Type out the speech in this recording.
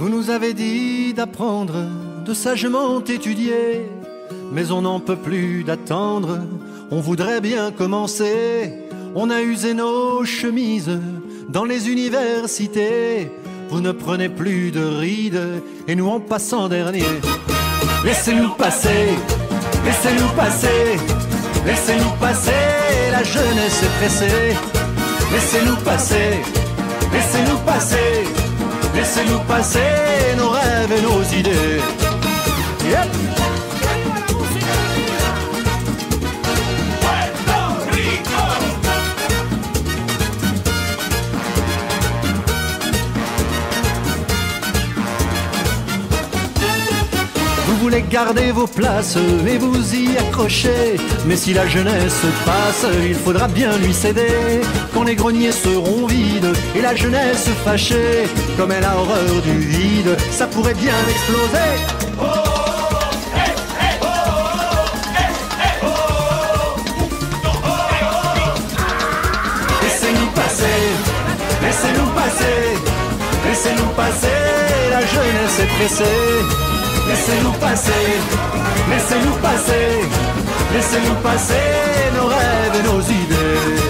Vous nous avez dit d'apprendre, de sagement étudier, mais on n'en peut plus d'attendre, on voudrait bien commencer. On a usé nos chemises dans les universités, vous ne prenez plus de rides, et nous en passant dernier. Laissez-nous passer, laissez-nous passer, laissez-nous passer, la jeunesse est pressée. Laissez-nous passer, laissez-nous passer. Laissez-nous passer nos rêves et nos idées. Vous voulez garder vos places et vous y accrocher. Mais si la jeunesse passe, il faudra bien lui céder. Quand les greniers seront vides et la jeunesse fâchée, comme elle a horreur du vide, ça pourrait bien exploser. Passer, laissez-nous passer, laissez-nous passer, la jeunesse est pressée. Laissez-nous passer, laissez-nous passer, laissez-nous passer nos rêves et nos idées.